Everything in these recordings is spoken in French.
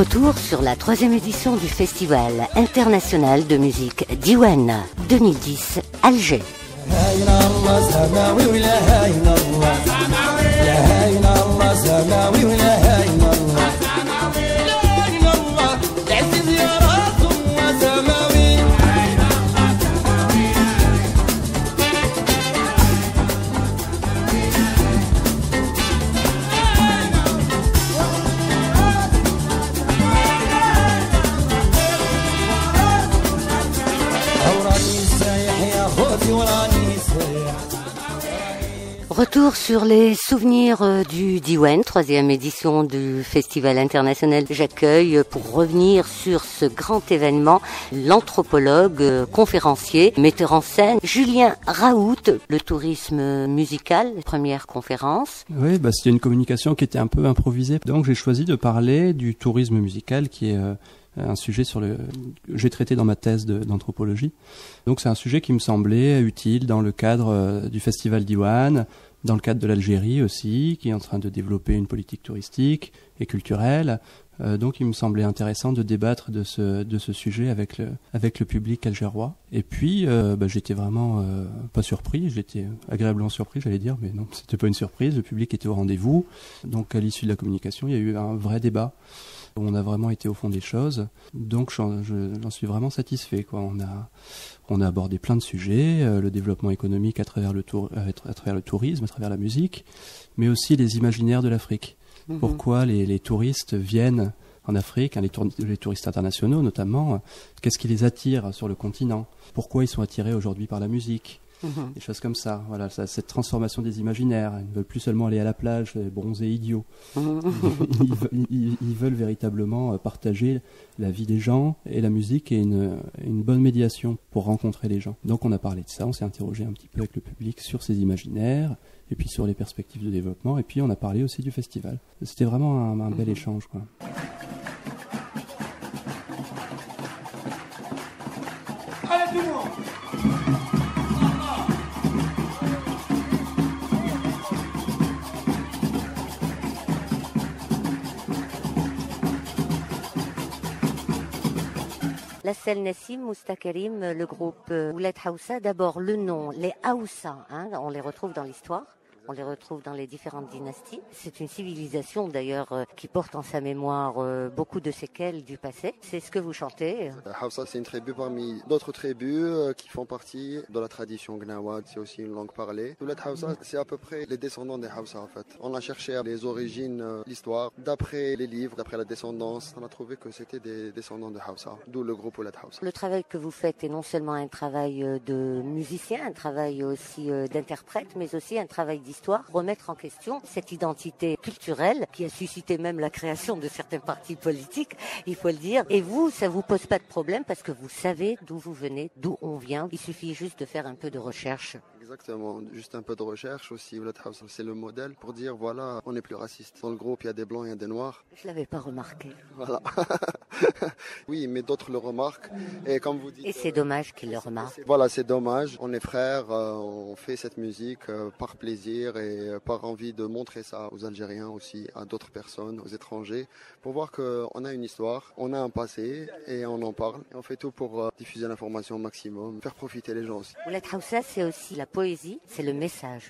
Retour sur la troisième édition du Festival international de musique Diwan 2010, Alger. Retour sur les souvenirs euh, du Diwen, troisième édition du Festival international. J'accueille pour revenir sur ce grand événement l'anthropologue, euh, conférencier, metteur en scène Julien Raoult, le tourisme musical, première conférence. Oui, bah, c'était une communication qui était un peu improvisée. Donc j'ai choisi de parler du tourisme musical qui est euh, un sujet sur le j'ai traité dans ma thèse d'anthropologie. Donc c'est un sujet qui me semblait utile dans le cadre du festival d'Iwan, dans le cadre de l'Algérie aussi, qui est en train de développer une politique touristique et culturelle. Euh, donc il me semblait intéressant de débattre de ce, de ce sujet avec le, avec le public algérois. Et puis euh, bah, j'étais vraiment euh, pas surpris, j'étais agréablement surpris j'allais dire, mais non, c'était pas une surprise, le public était au rendez-vous. Donc à l'issue de la communication, il y a eu un vrai débat. On a vraiment été au fond des choses, donc j'en suis vraiment satisfait. Quoi. On a, on a abordé plein de sujets, euh, le développement économique à travers le, tour, euh, à travers le tourisme, à travers la musique, mais aussi les imaginaires de l'Afrique. Mhm. Pourquoi les, les, touristes viennent en Afrique, hein, les, les, touristes internationaux notamment, euh, qu'est-ce qui les attire sur le continent? Pourquoi ils sont attirés aujourd'hui par la musique? Mhm. des choses comme ça. Voilà, cette transformation des imaginaires. Ils ne veulent plus seulement aller à la plage, bronzer idiots. Mhm. ils, veulent véritablement euh, partager la vie des gens et la musique est une, une bonne médiation pour rencontrer les gens. Donc on a parlé de ça, on s'est interrogé un petit peu avec le public sur ces imaginaires et puis sur les perspectives de développement et puis on a parlé aussi du festival. C'était vraiment un, un bel mhm. échange. Quoi. La Nassim, Moustakarim, le groupe euh, Oulet Hausa, d'abord le nom, les Hausa, hein, on les retrouve dans l'histoire on les retrouve dans les différentes dynasties. C'est une civilisation d'ailleurs euh, qui porte en sa mémoire euh, beaucoup de séquelles du passé. C'est ce que vous chantez. Hausa, c'est une tribu parmi d'autres tribus euh, qui font partie de la tradition Gnawad. C'est aussi une langue parlée. Toulet Hausa, c'est à peu près les descendants des Hausa en fait. On a cherché les origines, l'histoire. D'après les livres, d'après la descendance, on a trouvé que c'était des descendants de Hausa, d'où le groupe Toulet Hausa. Le travail que vous faites est non seulement un travail de musicien, un travail aussi d'interprète, mais aussi un travail d'histoire remettre en question cette identité culturelle qui a suscité même la création de certains partis politiques, il faut le dire. Et vous, ça vous pose pas de problème parce que vous savez d'où vous venez, d'où on vient. Il suffit juste de faire un peu de recherche. Exactement, juste un peu de recherche aussi. C'est le modèle pour dire voilà, on est plus raciste. Dans le groupe, il y a des blancs, il y a des noirs. Je l'avais pas remarqué. Voilà. oui, mais d'autres le remarquent. Et comme vous dites. Et c'est dommage qu'ils le remarquent. Voilà, c'est dommage. On est frères, euh, on fait cette musique euh, par plaisir et euh, par envie de montrer ça aux Algériens aussi, à d'autres personnes, aux étrangers, pour voir qu'on a une histoire, on a un passé et on en parle. Et on fait tout pour diffuser l'information au maximum, faire profiter les gens aussi. La Hausa, c'est aussi la poésie, c'est le message.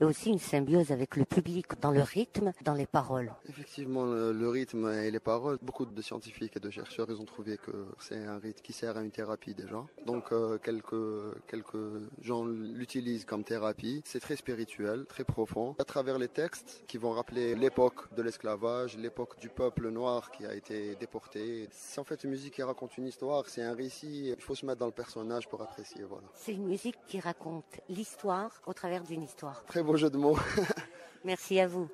Et aussi une symbiose avec le public dans le rythme, dans les paroles. Effectivement, le, rythme et les paroles, beaucoup de scientifiques et de chercheurs, ils ont trouvé que c'est un rythme qui sert à une thérapie déjà. Donc euh, quelques, quelques gens l'utilisent comme thérapie. C'est très spirituel, très profond. À travers les textes qui vont rappeler l'époque de l'esclavage, l'époque du peuple noir qui a été déporté. C'est en fait une musique qui raconte une histoire c'est un récit, il faut se mettre dans le personnage pour apprécier. Voilà. C'est une musique qui raconte l'histoire au travers d'une histoire. Très beau jeu de mots. Merci à vous.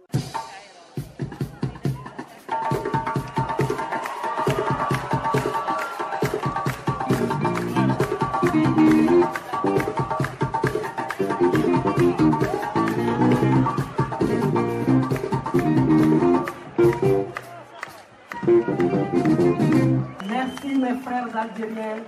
Mes frères algériens.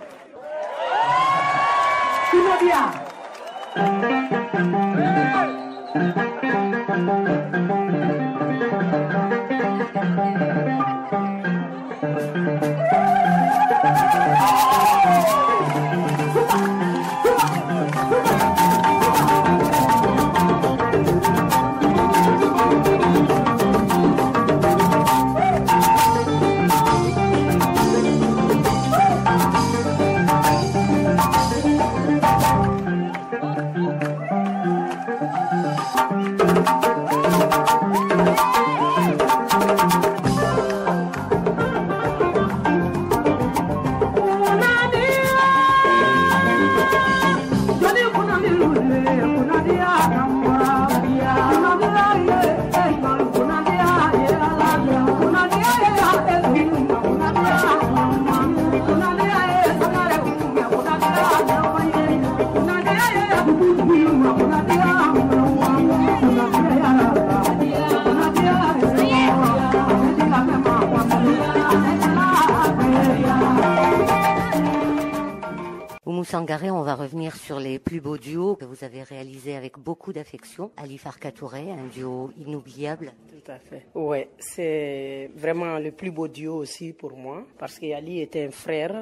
D'affection. Ali Farka un duo inoubliable. Tout à fait. Ouais, c'est vraiment le plus beau duo aussi pour moi parce qu'Ali était un frère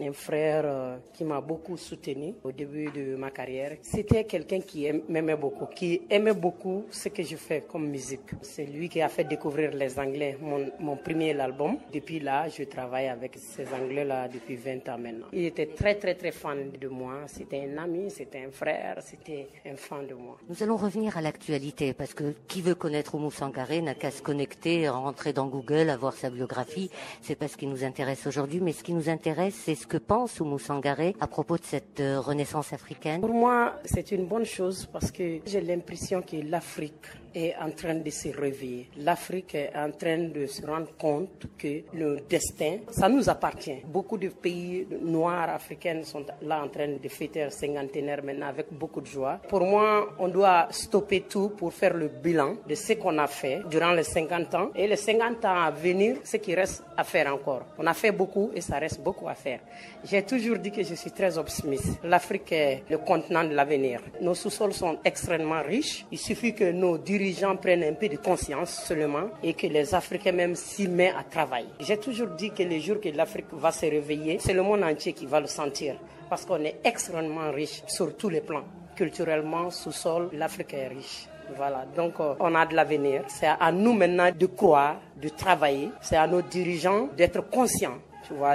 un frère euh, qui m'a beaucoup soutenu au début de ma carrière. C'était quelqu'un qui m'aimait beaucoup, qui aimait beaucoup ce que je fais comme musique. C'est lui qui a fait découvrir les Anglais, mon, mon premier album. Depuis là, je travaille avec ces Anglais-là depuis 20 ans maintenant. Il était très, très, très fan de moi. C'était un ami, c'était un frère, c'était un fan de moi. Nous allons revenir à l'actualité parce que qui veut connaître Oumou Sangaré n'a qu'à se connecter, rentrer dans Google, avoir sa biographie. C'est pas ce qui nous intéresse aujourd'hui, mais ce qui nous intéresse, c'est ce que pense Oumou Sangaré à propos de cette euh, renaissance africaine? Pour moi, c'est une bonne chose parce que j'ai l'impression que l'Afrique est en train de se réveiller. L'Afrique est en train de se rendre compte que le destin, ça nous appartient. Beaucoup de pays noirs africains sont là en train de fêter leur cinquantenaire maintenant avec beaucoup de joie. Pour moi, on doit stopper tout pour faire le bilan de ce qu'on a fait durant les 50 ans et les 50 ans à venir, ce qui reste à faire encore. On a fait beaucoup et ça reste beaucoup à faire. J'ai toujours dit que je suis très optimiste. L'Afrique est le continent de l'avenir. Nos sous-sols sont extrêmement riches. Il suffit que nos dirigeants prennent un peu de conscience seulement et que les Africains même s'y mettent à travailler. J'ai toujours dit que les jours que l'Afrique va se réveiller, c'est le monde entier qui va le sentir parce qu'on est extrêmement riche sur tous les plans. Culturellement, sous-sol, l'Afrique est riche. Voilà, donc euh, on a de l'avenir. C'est à nous maintenant de croire, de travailler. C'est à nos dirigeants d'être conscients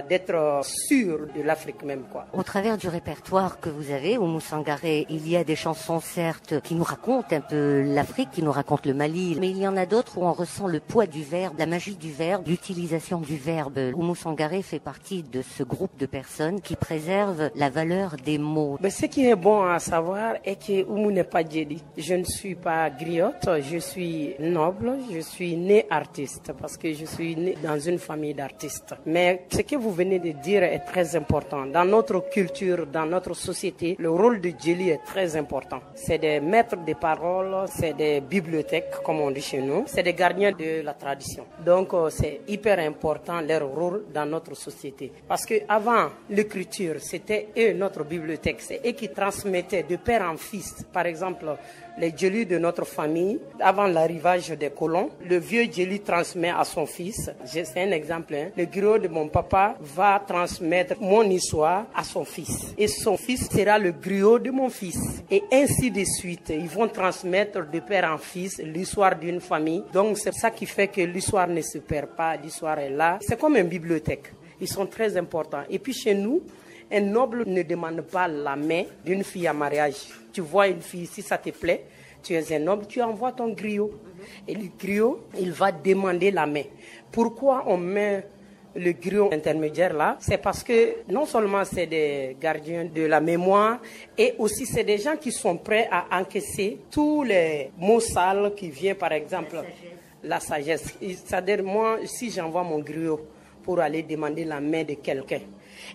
d'être sûr de l'Afrique même, quoi. Au travers du répertoire que vous avez, au Moussangaré, il y a des chansons, certes, qui nous racontent un peu l'Afrique, qui nous racontent le Mali, mais il y en a d'autres où on ressent le poids du verbe, la magie du verbe, l'utilisation du verbe. Oumou Sangaré fait partie de ce groupe de personnes qui préservent la valeur des mots. Mais ce qui est bon à savoir est que Oumou n'est pas Djedi. Je ne suis pas griotte, je suis noble, je suis né artiste parce que je suis né dans une famille d'artistes. Mais ce que vous venez de dire est très important. Dans notre culture, dans notre société, le rôle de Djeli est très important. C'est des maîtres de parole, c'est des bibliothèques, comme on dit chez nous, c'est des gardiens de la tradition. Donc, euh, c'est hyper important leur rôle dans notre société. Parce que avant l'écriture, c'était eux notre bibliothèque, c'est eux qui transmettaient de père en fils. Par exemple, les djeli de notre famille, avant l'arrivage des colons, le vieux djeli transmet à son fils. C'est un exemple. Hein. Le griot de mon papa va transmettre mon histoire à son fils. Et son fils sera le griot de mon fils. Et ainsi de suite. Ils vont transmettre de père en fils l'histoire d'une famille. Donc c'est ça qui fait que l'histoire ne se perd pas. L'histoire est là. C'est comme une bibliothèque. Ils sont très importants. Et puis chez nous, un noble ne demande pas la main d'une fille à mariage. Tu vois une fille, si ça te plaît, tu es un noble, tu envoies ton griot. Et le griot, il va demander la main. Pourquoi on met le griot intermédiaire là, c'est parce que non seulement c'est des gardiens de la mémoire, et aussi c'est des gens qui sont prêts à encaisser tous les mots sales qui viennent, par exemple, la sagesse. C'est-à-dire, moi, si j'envoie mon griot pour aller demander la main de quelqu'un,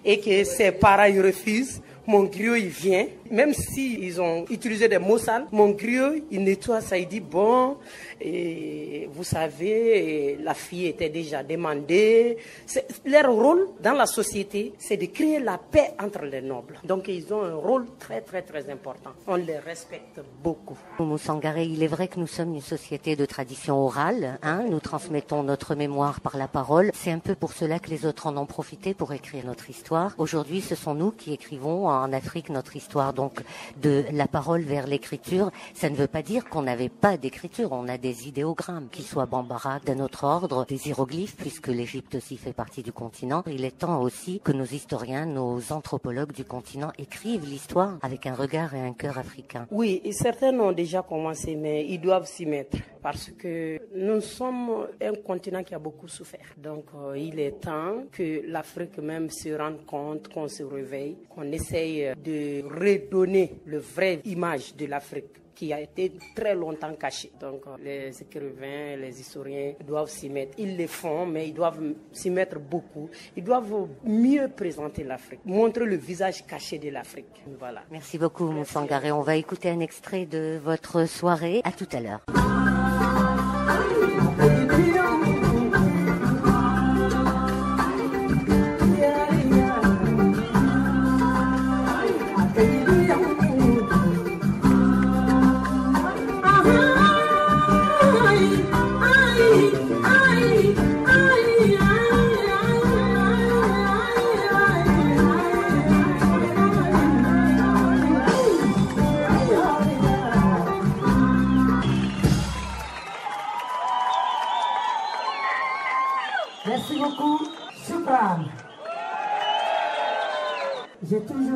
et que ses parents refusent, mon griot il vient, même s'ils ils ont utilisé des mots sales, mon griot il nettoie ça, il dit bon, et vous savez, la fille était déjà demandée. Leur rôle dans la société, c'est de créer la paix entre les nobles. Donc ils ont un rôle très très très important. On les respecte beaucoup. Moussangare, il est vrai que nous sommes une société de tradition orale. Hein nous transmettons notre mémoire par la parole. C'est un peu pour cela que les autres en ont profité pour écrire notre histoire. Aujourd'hui, ce sont nous qui écrivons en Afrique notre histoire. Donc de la parole vers l'écriture, ça ne veut pas dire qu'on n'avait pas d'écriture. On a des idéogrammes, qu'ils soient bambara d'un autre ordre, des hiéroglyphes, puisque l'Égypte aussi fait partie du continent. Il est temps aussi que nos historiens, nos anthropologues du continent écrivent l'histoire avec un regard et un cœur africain. Oui, et certains ont déjà commencé, mais ils doivent s'y mettre parce que nous sommes un continent qui a beaucoup souffert. Donc, euh, il est temps que l'Afrique même se rende compte, qu'on se réveille, qu'on essaye de redonner le vrai image de l'Afrique qui a été très longtemps caché. Donc euh, les écrivains, les historiens doivent s'y mettre. Ils le font, mais ils doivent s'y mettre beaucoup. Ils doivent mieux présenter l'Afrique, montrer le visage caché de l'Afrique. Voilà. Merci beaucoup, Moussangaré. On va écouter un extrait de votre soirée. À tout à l'heure.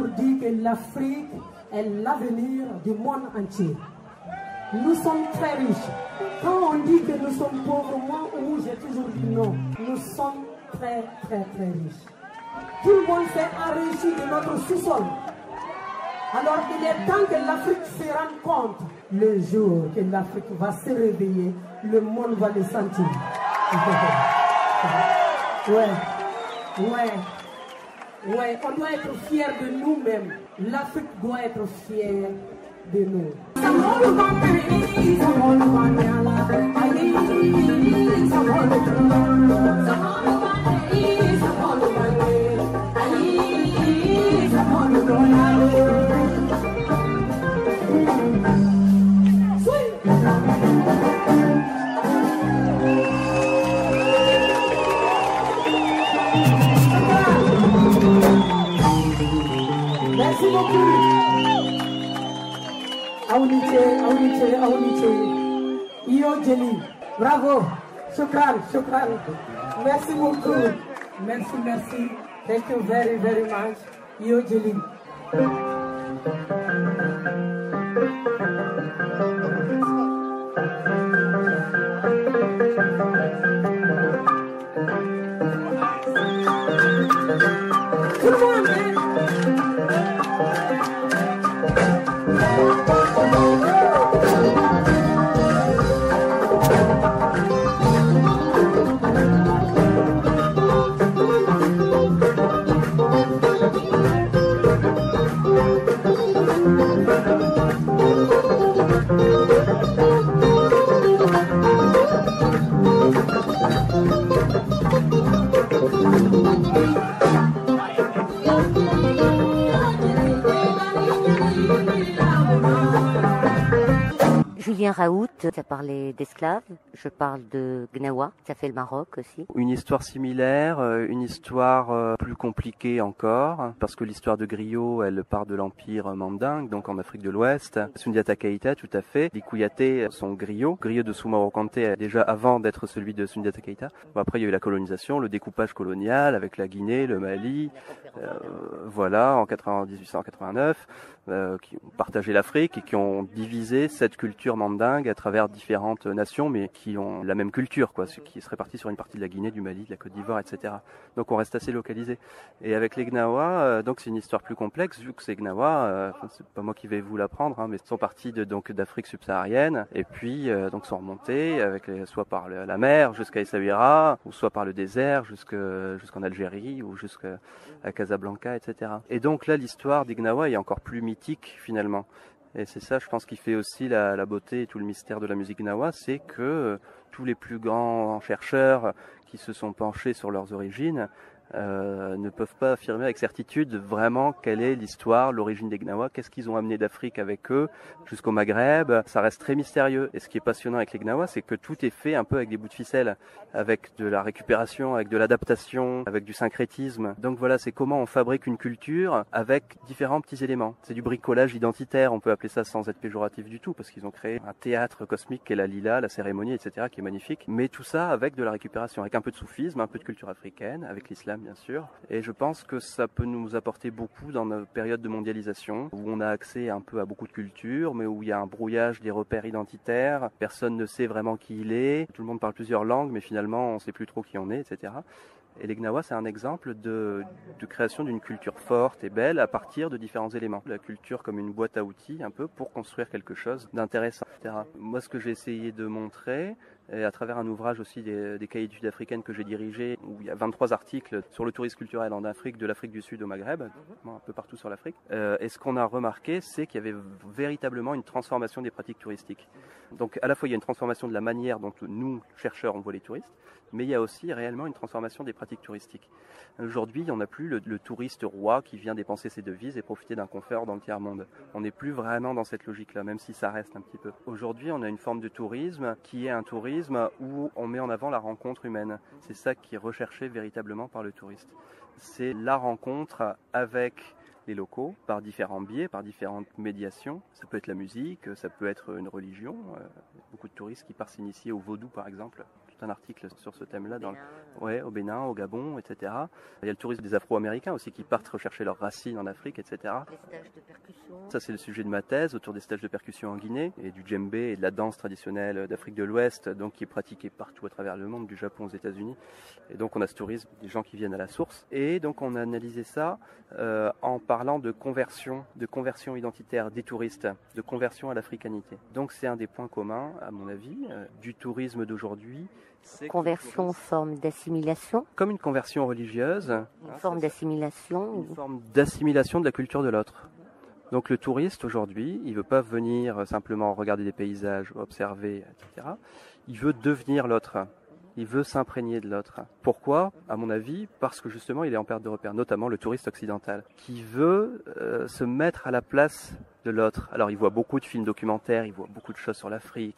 Toujours dit que l'Afrique est l'avenir du monde entier. Nous sommes très riches. Quand on dit que nous sommes pauvres, moi ou j'ai toujours dit non. Nous sommes très très très riches. Tout le monde s'est enrichi de notre sous-sol. Alors il est temps que l'Afrique se rende compte. Le jour que l'Afrique va se réveiller, le monde va le sentir. Ouais. Ouais. Ouais, on doit être fier de nous-mêmes. L'Afrique doit être fière de nous. Bravo. Shukran, shukran. Merci beaucoup. Merci, merci. Thank you very, very much. Yo Jelly. Julien Raoult, as parlé d'esclaves, je parle de Gnawa, ça fait le Maroc aussi. Une histoire similaire, euh, une histoire euh, plus compliquée encore, parce que l'histoire de Griot, elle part de l'empire mandingue, donc en Afrique de l'Ouest. Sundiata Keita, tout à fait. Les Kouyaté sont Griot. Griot de Soumaro Kanté, déjà avant d'être celui de Sundiata Keita. Bon, après, il y a eu la colonisation, le découpage colonial avec la Guinée, le Mali, euh, voilà, en 1889, qui ont partagé l'Afrique et qui ont divisé cette culture mandingue à travers différentes nations, mais qui ont la même culture, quoi, qui se répartit sur une partie de la Guinée, du Mali, de la Côte d'Ivoire, etc. Donc on reste assez localisé. Et avec les Gnawa, donc c'est une histoire plus complexe, vu que ces Gnawa, c'est pas moi qui vais vous l'apprendre, hein, mais sont partis de, donc d'Afrique subsaharienne, et puis donc sont remontés avec soit par la mer jusqu'à Essaouira, ou soit par le désert jusqu'en Algérie ou jusqu'à Casablanca, etc. Et donc là, l'histoire des Gnawa est encore plus finalement. Et c'est ça, je pense, qui fait aussi la, beauté et tout le mystère de la musique gnawa, c'est que euh, tous les plus grands chercheurs qui se sont penchés sur leurs origines euh, ne peuvent pas affirmer avec certitude vraiment quelle est l'histoire, l'origine des Gnawa, qu'est-ce qu'ils ont amené d'Afrique avec eux jusqu'au Maghreb. Ça reste très mystérieux. Et ce qui est passionnant avec les Gnawa, c'est que tout est fait un peu avec des bouts de ficelle, avec de la récupération, avec de l'adaptation, avec du syncrétisme. Donc voilà, c'est comment on fabrique une culture avec différents petits éléments. C'est du bricolage identitaire, on peut appeler ça sans être péjoratif du tout, parce qu'ils ont créé un théâtre cosmique qui est la lila, la cérémonie, etc., qui est magnifique. Mais tout ça avec de la récupération, avec un peu de soufisme, un peu de culture africaine, avec l'islam bien sûr. Et je pense que ça peut nous apporter beaucoup dans notre période de mondialisation, où on a accès un peu à beaucoup de cultures, mais où il y a un brouillage des repères identitaires. Personne ne sait vraiment qui il est. Tout le monde parle plusieurs langues, mais finalement, on ne sait plus trop qui on est, etc. Et les Gnawa, c'est un exemple de, création d'une culture forte et belle à partir de différents éléments. La culture comme une boîte à outils, un peu, pour construire quelque chose d'intéressant, etc. Moi, ce que j'ai essayé de montrer, et à travers un ouvrage aussi des, cahiers d'études africaines que j'ai dirigé, où il y a 23 articles sur le tourisme culturel en Afrique, de l'Afrique du Sud au Maghreb, un peu partout sur l'Afrique. Euh, et ce qu'on a remarqué, c'est qu'il y avait véritablement une transformation des pratiques touristiques. Donc à la fois il y a une transformation de la manière dont nous, chercheurs, on voit les touristes, mais il y a aussi réellement une transformation des pratiques touristiques. Aujourd'hui, on n'a plus le, touriste roi qui vient dépenser ses devises et profiter d'un confort dans le tiers-monde. On n'est plus vraiment dans cette logique-là, même si ça reste un petit peu. Aujourd'hui, on a une forme de tourisme qui est un tourisme où on met en avant la rencontre humaine. C'est ça qui est recherché véritablement par le touriste. C'est la rencontre avec les locaux par différents biais, par différentes médiations. Ça peut être la musique, ça peut être une religion. Euh, beaucoup de touristes qui partent s'initier au vaudou par exemple un article sur ce thème-là dans ouais, au Bénin, au Gabon, etc. Il y a le tourisme des Afro-Américains aussi qui partent rechercher leurs racines en Afrique, etc. Les stages de percussion. Ça, c'est le sujet de ma thèse autour des stages de percussion en Guinée et du djembé et de la danse traditionnelle d'Afrique de l'Ouest, donc qui est pratiquée partout à travers le monde, du Japon aux États-Unis. Et donc, on a ce tourisme des gens qui viennent à la source. Et donc, on a analysé ça euh, en parlant de conversion, de conversion identitaire des touristes, de conversion à l'africanité. Donc, c'est un des points communs, à mon avis, euh, du tourisme d'aujourd'hui Conversion, forme d'assimilation Comme une conversion religieuse. Une forme d'assimilation Une forme d'assimilation de la culture de l'autre. Donc le touriste aujourd'hui, il veut pas venir simplement regarder des paysages, observer, etc. Il veut devenir l'autre. Il veut s'imprégner de l'autre. Pourquoi? À mon avis, parce que justement, il est en perte de repère, notamment le touriste occidental, qui veut euh, se mettre à la place de l'autre. Alors, il voit beaucoup de films documentaires, il voit beaucoup de choses sur l'Afrique,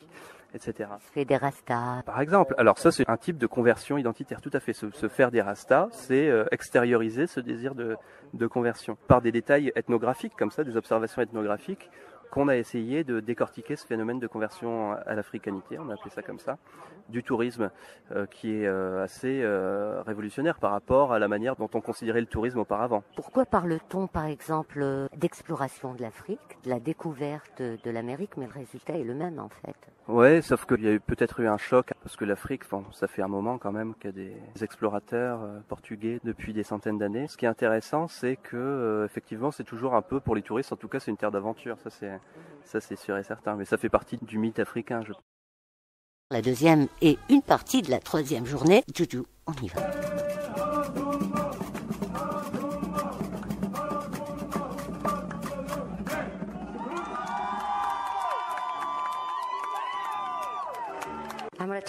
etc. Fait des rastas. Par exemple. Alors ça, c'est un type de conversion identitaire, tout à fait. Se, faire des rastas, c'est euh, extérioriser ce désir de, de conversion par des détails ethnographiques comme ça, des observations ethnographiques qu'on a essayé de décortiquer ce phénomène de conversion à l'africanité, on a appelé ça comme ça, du tourisme, euh, qui est euh, assez euh, révolutionnaire par rapport à la manière dont on considérait le tourisme auparavant. Pourquoi parle-t-on par exemple d'exploration de l'Afrique, de la découverte de l'Amérique, mais le résultat est le même en fait? Ouais, sauf qu'il y a eu peut-être eu un choc, parce que l'Afrique, ça fait un moment quand même qu'il y a des explorateurs portugais depuis des centaines d'années. Ce qui est intéressant, c'est que effectivement, c'est toujours un peu pour les touristes, en tout cas, c'est une terre d'aventure. Ça, c'est ça, c'est sûr et certain. Mais ça fait partie du mythe africain, je La deuxième et une partie de la troisième journée. Juju, on y va.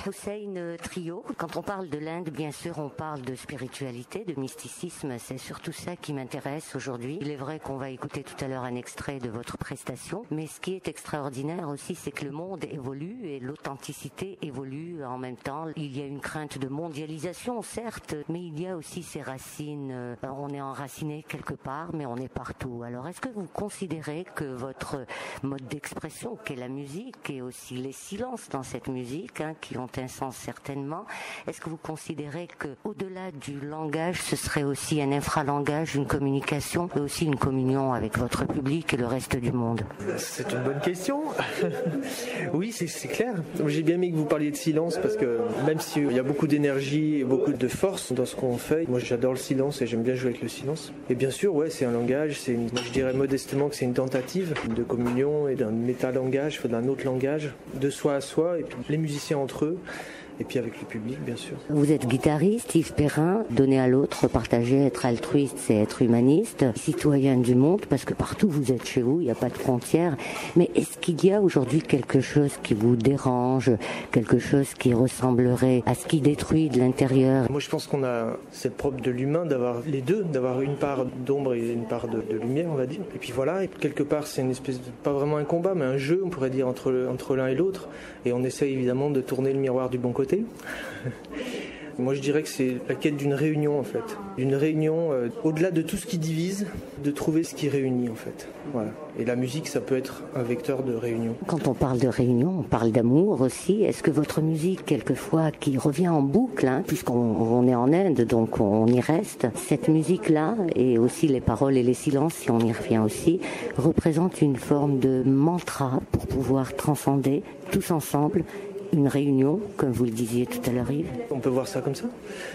Hussein euh, Trio. Quand on parle de l'Inde, bien sûr, on parle de spiritualité, de mysticisme. C'est surtout ça qui m'intéresse aujourd'hui. Il est vrai qu'on va écouter tout à l'heure un extrait de votre prestation, mais ce qui est extraordinaire aussi, c'est que le monde évolue et l'authenticité évolue en même temps. Il y a une crainte de mondialisation, certes, mais il y a aussi ces racines. Euh, on est enraciné quelque part, mais on est partout. Alors, est-ce que vous considérez que votre mode d'expression, qu'est la musique, et aussi les silences dans cette musique, hein, qui ont un sens certainement. Est-ce que vous considérez que, au-delà du langage, ce serait aussi un infralangage, une communication et aussi une communion avec votre public et le reste du monde? C'est une bonne question. Oui, c'est clair. J'ai bien aimé que vous parliez de silence parce que même s'il y a beaucoup d'énergie et beaucoup de force dans ce qu'on fait, moi j'adore le silence et j'aime bien jouer avec le silence. Et bien sûr, ouais, c'est un langage, c'est je dirais modestement que c'est une tentative de communion et d'un métalangage, d'un autre langage, de soi à soi, et puis les musiciens entre eux feu. Et puis avec le public, bien sûr. Vous êtes guitariste, Yves Perrin, donner à l'autre, partager, être altruiste, c'est être humaniste, citoyen du monde, parce que partout vous êtes chez vous, il n'y a pas de frontières. Mais est-ce qu'il y a aujourd'hui quelque chose qui vous dérange, quelque chose qui ressemblerait à ce qui détruit de l'intérieur? Moi, je pense qu'on a, c'est propre de l'humain d'avoir les deux, d'avoir une part d'ombre et une part de, lumière, on va dire. Et puis voilà, et quelque part, c'est une espèce de, pas vraiment un combat, mais un jeu, on pourrait dire, entre, entre l'un et l'autre. Et on essaie évidemment de tourner le miroir du bon côté Moi, je dirais que c'est la quête d'une réunion, en fait. D'une réunion, euh, au-delà de tout ce qui divise, de trouver ce qui réunit, en fait. Et la musique, ça peut être un vecteur de réunion. Quand on parle de réunion, on parle d'amour aussi. Est-ce que votre musique, quelquefois, qui revient en boucle, hein, puisqu'on est en Inde, donc on y reste, cette musique-là, et aussi les paroles et les silences, si on y revient aussi, représente une forme de mantra pour pouvoir transcender tous ensemble une réunion, comme vous le disiez tout à l'heure On peut voir ça comme ça.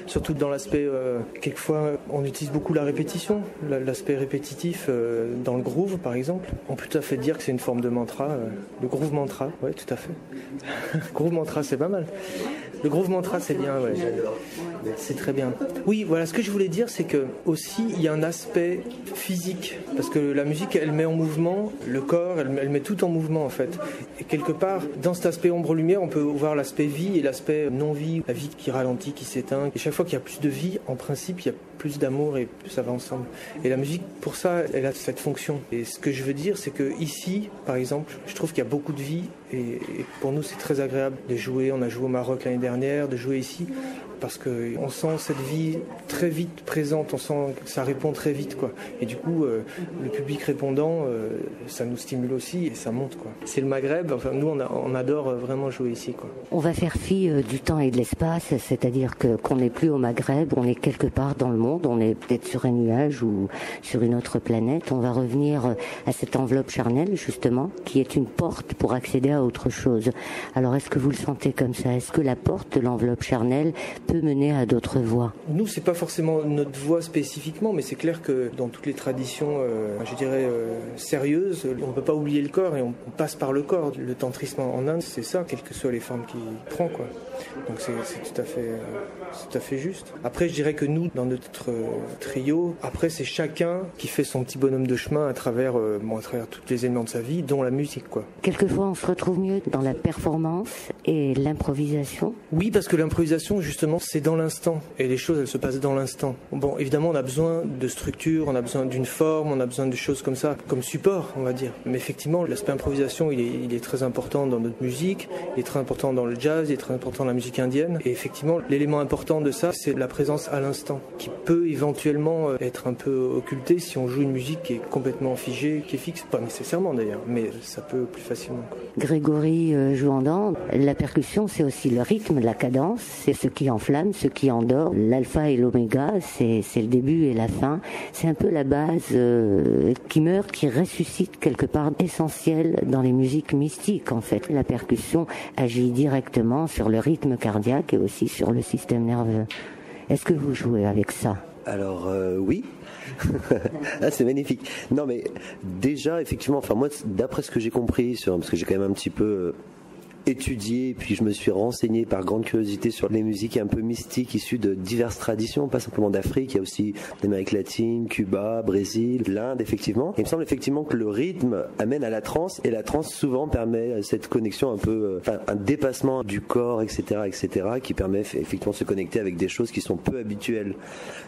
Surtout dans l'aspect, euh, quelquefois on utilise beaucoup la répétition, l'aspect répétitif euh, dans le groove par exemple. On peut tout à fait dire que c'est une forme de mantra, euh, le groove mantra, oui tout à fait. groove mantra c'est pas mal. Le groove mantra c'est bien, ouais. C'est très bien. Oui, voilà, ce que je voulais dire, c'est que aussi il y a un aspect physique, parce que la musique, elle met en mouvement le corps, elle, met tout en mouvement en fait. Et quelque part, dans cet aspect ombre-lumière, on peut voir l'aspect vie et l'aspect non-vie, la vie qui ralentit, qui s'éteint. Et chaque fois qu'il y a plus de vie, en principe, il y a plus d'amour et ça va ensemble. Et la musique, pour ça, elle a cette fonction. Et ce que je veux dire, c'est que ici, par exemple, je trouve qu'il y a beaucoup de vie et, pour nous, c'est très agréable de jouer. On a joué au Maroc l'année dernière, de jouer ici parce qu'on sent cette vie très vite présente, on sent que ça répond très vite. Quoi. Et du coup, euh, le public répondant, euh, ça nous stimule aussi et ça monte. C'est le Maghreb, enfin, nous on, adore vraiment jouer ici. Quoi. On va faire fi euh, du temps et de l'espace, c'est-à-dire qu'on n'est plus au Maghreb, on est quelque part dans le monde, on est peut-être sur un nuage ou sur une autre planète. On va revenir à cette enveloppe charnelle, justement, qui est une porte pour accéder à autre chose. Alors est-ce que vous le sentez comme ça? Est-ce que la porte de l'enveloppe charnelle mener à d'autres voies? Nous, c'est pas forcément notre voie spécifiquement, mais c'est clair que dans toutes les traditions, euh, je dirais, euh, sérieuses, on ne peut pas oublier le corps et on, passe par le corps. Le tantrisme en Inde, c'est ça, quelles que soient les formes qu'il prend. Donc c'est tout à fait... Euh, tout à fait juste. Après, je dirais que nous, dans notre euh, trio, après, c'est chacun qui fait son petit bonhomme de chemin à travers, euh, bon, à travers tous les éléments de sa vie, dont la musique, quoi. Quelquefois, on se retrouve mieux dans la performance et l'improvisation. Oui, parce que l'improvisation, justement, c'est dans l'instant. Et les choses, elles se passent dans l'instant. Bon, évidemment, on a besoin de structure, on a besoin d'une forme, on a besoin de choses comme ça, comme support, on va dire. Mais effectivement, l'aspect improvisation, il est, il est très important dans notre musique, il est très important dans le jazz, il est très important dans la musique indienne. Et effectivement, l'élément important de ça, c'est la présence à l'instant, qui peut éventuellement euh, être un peu occultée si on joue une musique qui est complètement figée, qui est fixe, pas nécessairement d'ailleurs, mais ça peut plus facilement. Grégory euh, Jouandant, la percussion, c'est aussi le rythme, la cadence, c'est ce qui enflamme, ce qui endort. L'alpha et l'oméga, c'est le début et la fin. C'est un peu la base euh, qui meurt, qui ressuscite quelque part essentielle dans les musiques mystiques en fait. La percussion agit directement sur le rythme cardiaque et aussi sur le système nerveux est-ce que vous jouez avec ça Alors euh, oui. ah, c'est magnifique. Non mais déjà effectivement, enfin moi d'après ce que j'ai compris, parce que j'ai quand même un petit peu euh, étudié, puis je me suis renseigné par grande curiosité sur les musiques un peu mystiques issues de diverses traditions, pas simplement d'Afrique, il y a aussi l'Amérique latine, Cuba, Brésil, l'Inde, effectivement. il me semble effectivement que le rythme amène à la transe, et la transe souvent permet cette connexion un peu, euh, enfin, un dépassement du corps, etc., etc., qui permet effectivement de se connecter avec des choses qui sont peu habituelles.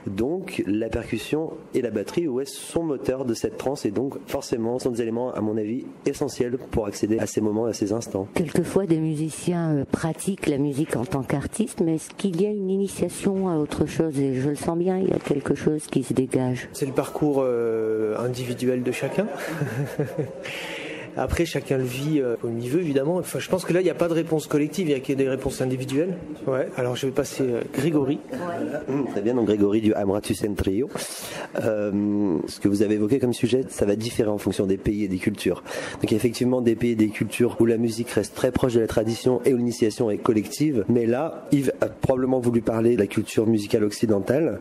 Donc, la percussion et la batterie, ouais, sont moteurs de cette transe, et donc, forcément, sont des éléments, à mon avis, essentiels pour accéder à ces moments, à ces instants. Quelquefois, des musiciens euh, pratiquent la musique en tant qu'artiste, mais est-ce qu'il y a une initiation à autre chose? Et je le sens bien, il y a quelque chose qui se dégage. C'est le parcours euh, individuel de chacun. Après, chacun le vit euh, comme il veut, évidemment. Enfin, je pense que là, il n'y a pas de réponse collective, il y a que des réponses individuelles. Ouais. Alors, je vais passer euh, Grégory. Hum, très bien, donc Grégory du Amratusen Trio. Euh, ce que vous avez évoqué comme sujet, ça va différer en fonction des pays et des cultures. Donc, effectivement des pays et des cultures où la musique reste très proche de la tradition et où l'initiation est collective. Mais là, Yves a probablement voulu parler de la culture musicale occidentale,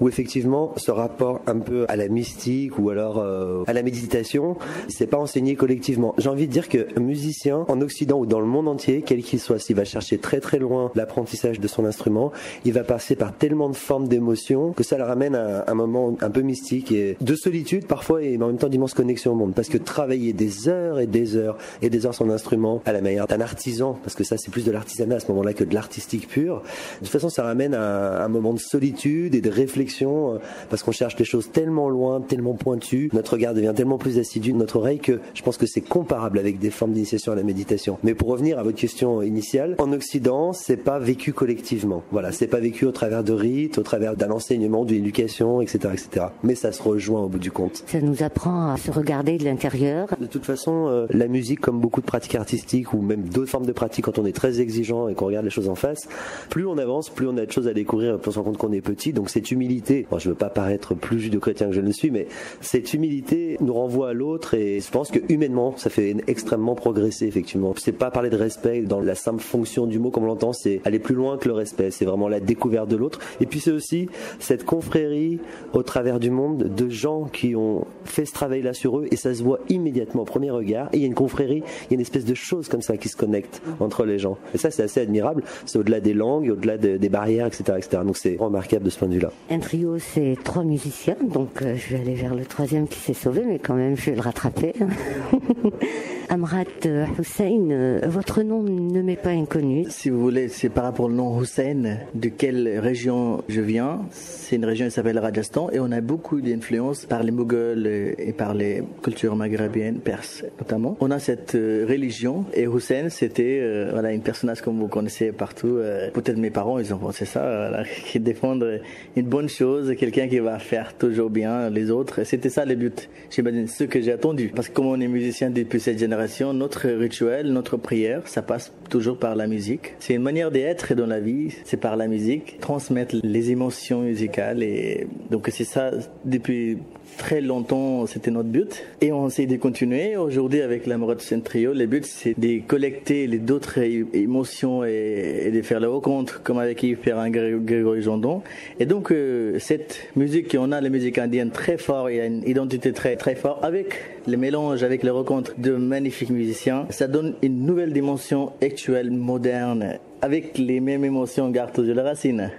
où effectivement, ce rapport un peu à la mystique ou alors euh, à la méditation, c'est pas enseigné collectivement. J'ai envie de dire que musicien en Occident ou dans le monde entier, quel qu'il soit, s'il va chercher très très loin l'apprentissage de son instrument, il va passer par tellement de formes d'émotions que ça le ramène à un moment un peu mystique et de solitude parfois et en même temps d'immense connexion au monde. Parce que travailler des heures et des heures et des heures son instrument à la manière d'un artisan, parce que ça c'est plus de l'artisanat à ce moment-là que de l'artistique pur, de toute façon ça ramène à un moment de solitude et de réflexion euh, parce qu'on cherche des choses tellement loin, tellement pointues, notre regard devient tellement plus assidu notre oreille que je pense que c'est comparable avec des formes d'initiation à la méditation. Mais pour revenir à votre question initiale, en Occident, c'est pas vécu collectivement. Voilà, c'est pas vécu au travers de rites, au travers d'un enseignement, d'une éducation, etc., etc. Mais ça se rejoint au bout du compte. Ça nous apprend à se regarder de l'intérieur. De toute façon, euh, la musique, comme beaucoup de pratiques artistiques ou même d'autres formes de pratiques, quand on est très exigeant et qu'on regarde les choses en face, plus on avance, plus on a de choses à découvrir, plus on se rend compte qu'on est petit. Donc cette humilité, bon, je veux pas paraître plus judéo-chrétien que je ne suis, mais cette humilité nous renvoie à l'autre et je pense que humainement, ça fait extrêmement progresser effectivement. C'est pas parler de respect dans la simple fonction du mot comme on l'entend, c'est aller plus loin que le respect. C'est vraiment la découverte de l'autre. Et puis c'est aussi cette confrérie au travers du monde de gens qui ont fait ce travail-là sur eux et ça se voit immédiatement au premier regard. Et il y a une confrérie, il y a une espèce de chose comme ça qui se connecte entre les gens. Et ça, c'est assez admirable. C'est au-delà des langues, au-delà de- des barrières, etc., etc. Donc c'est remarquable de ce point de vue-là. Un trio, c'est trois musiciens, donc euh, je vais aller vers le troisième qui s'est sauvé, mais quand même, je vais le rattraper. Amrat euh, Hussein, euh, votre nom ne m'est pas inconnu. Si vous voulez, c'est par rapport au nom Hussein, de quelle région je viens? C'est une région qui s'appelle Rajasthan et on a beaucoup d'influence par les Mughals et par les cultures maghrébiennes, perses notamment. On a cette euh, religion et Hussein, c'était euh, voilà, une personnage comme vous connaissez partout. Peut-être mes parents, ils ont pensé ça, voilà, qui défendre une bonne chose, quelqu'un qui va faire toujours bien les autres. C'était ça le but, j'imagine, ce que j'ai attendu. Parce que comme on est musicien depuis cette génération, notre rituel, notre prière, ça passe toujours par la musique. C'est une manière d'être dans la vie, c'est par la musique, transmettre les émotions musicales. Et donc c'est ça, depuis très longtemps, c'était notre but. Et on essaie de continuer. Aujourd'hui, avec la Saint Trio, le but, c'est de collecter les d'autres émotions et, de faire la rencontre, comme avec Yves Perrin, Gré- Grégory Jondon. Et donc, euh, cette musique qu'on a, la musique indienne, très fort, il y a une identité très, très forte, avec le mélange, avec les rencontres de magnifiques musiciens, ça donne une nouvelle dimension actuelle, moderne, avec les mêmes émotions, on garde toujours la racine.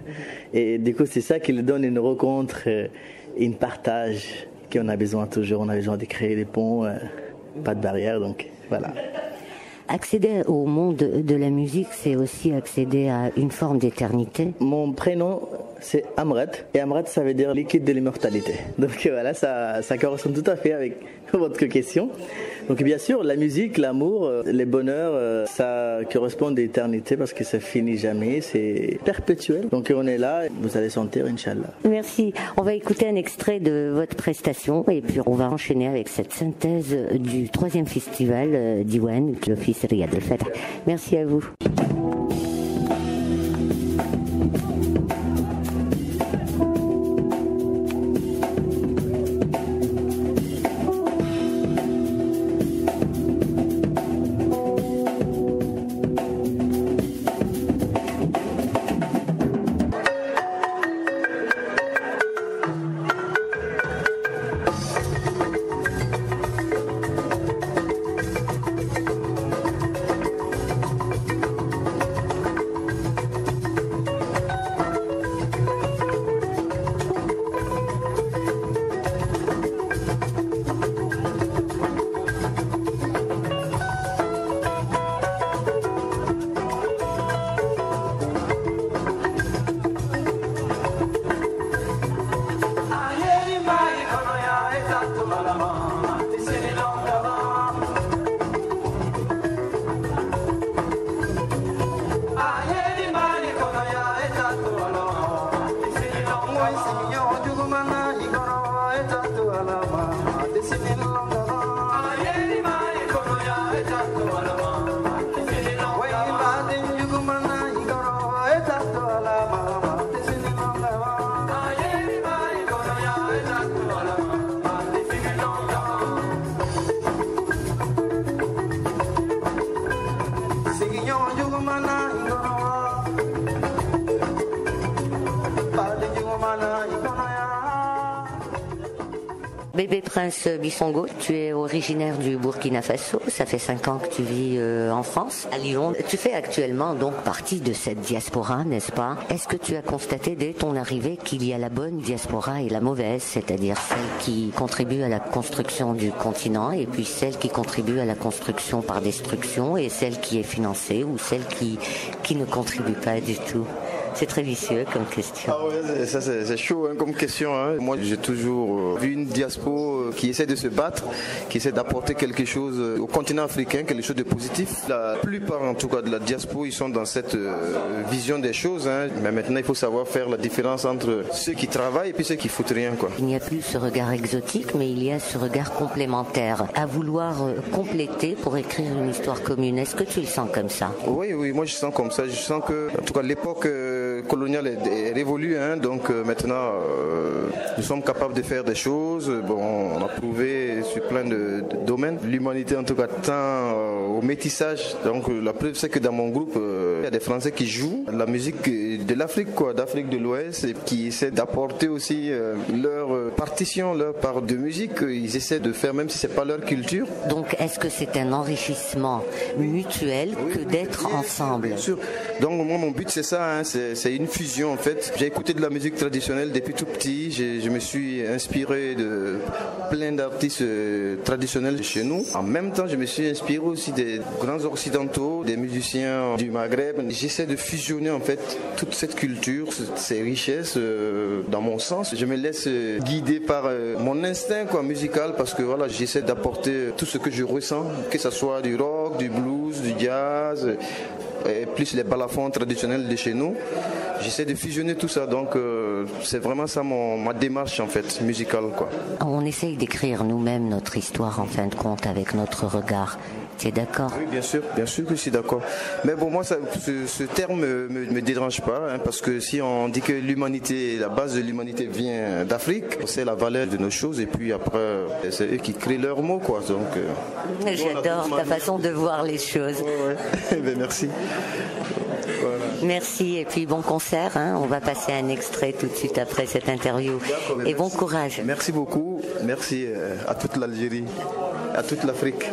Et du coup, c'est ça qui donne une rencontre, euh, une partage qu'on a besoin toujours. On a besoin de créer des ponts, euh, pas de barrières, donc voilà. Accéder au monde de la musique, c'est aussi accéder à une forme d'éternité. Mon prénom, c'est Amret. Et Amret, ça veut dire liquide de l'immortalité. Donc voilà, ça, ça correspond tout à fait avec votre question. Donc bien sûr, la musique, l'amour, euh, les bonheurs, euh, ça correspond à l'éternité parce que ça finit jamais, c'est perpétuel. Donc on est là, vous allez sentir, Inch'Allah. Merci. On va écouter un extrait de votre prestation et puis on va enchaîner avec cette synthèse du troisième festival euh, d'Iwan, l'Office Riyad al-Fatah. Merci à vous. Bébé Prince Bissongo, tu es originaire du Burkina Faso. Ça fait cinq ans que tu vis euh, en France, à Lyon. Tu fais actuellement donc partie de cette diaspora, n'est-ce pas? Est-ce que tu as constaté dès ton arrivée qu'il y a la bonne diaspora et la mauvaise, c'est-à-dire celle qui contribue à la construction du continent et puis celle qui contribue à la construction par destruction et celle qui est financée ou celle qui, qui ne contribue pas du tout? C'est très vicieux comme question. Ah ouais, ça c'est chaud hein, comme question. Hein. Moi j'ai toujours euh, vu une diaspora euh, qui essaie de se battre, qui essaie d'apporter quelque chose euh, au continent africain, quelque chose de positif. La plupart en tout cas de la diaspora, ils sont dans cette vision des choses. Hein. Mais maintenant il faut savoir faire la différence entre ceux qui travaillent et puis ceux qui foutent rien. Quoi. Il n'y a plus ce regard exotique, mais il y a ce regard complémentaire, à vouloir compléter pour écrire une histoire commune. Est-ce que tu le sens comme ça? Oui, oui, moi je sens comme ça. Je sens que, en tout cas, l'époque coloniale est, révolue, hein, donc euh, maintenant euh, nous sommes capables de faire des choses. Bon, on a prouvé sur plein de, domaines. L'humanité en tout cas tend euh, au métissage. Donc la preuve c'est que dans mon groupe, il y a des Français qui jouent la musique de l'Afrique, quoi, d'Afrique de l'Ouest, et qui essaient d'apporter aussi leur partition, leur part de musique. Ils essaient de faire même si c'est pas leur culture. Donc est-ce que c'est un enrichissement mutuel que d'être ensemble? Bien sûr. Donc moi mon but c'est ça, hein, c'est c'est une fusion en fait. J'ai écouté de la musique traditionnelle depuis tout petit. Je me suis inspiré de plein d'artistes euh, traditionnels chez nous. En même temps, je me suis inspiré aussi des grands occidentaux, des musiciens du Maghreb. J'essaie de fusionner en fait toute cette culture, ces richesses euh, dans mon sens. Je me laisse euh, guider par mon instinct musical parce que voilà, j'essaie d'apporter tout ce que je ressens, que ce soit du rock, du blues, du jazz, et plus les balafons traditionnels de chez nous. J'essaie de fusionner tout ça, donc euh, c'est vraiment ça ma démarche en fait musicale. On essaye d'écrire nous-mêmes notre histoire en fin de compte avec notre regard. Tu es d'accord Oui, bien sûr, bien sûr que je suis d'accord. Mais bon, moi, ça, ce, terme me, me, dérange pas, hein, parce que si on dit que l'humanité, la base de l'humanité vient d'Afrique, c'est la valeur de nos choses, et puis après, c'est eux qui créent leurs mots, quoi. Donc, euh, j'adore ta façon de voir les choses. Ouais, ben, merci. Merci et puis bon concert. Hein. On va passer un extrait tout de suite après cette interview. Et bon courage. Merci beaucoup. Merci euh, à toute l'Algérie, à toute l'Afrique.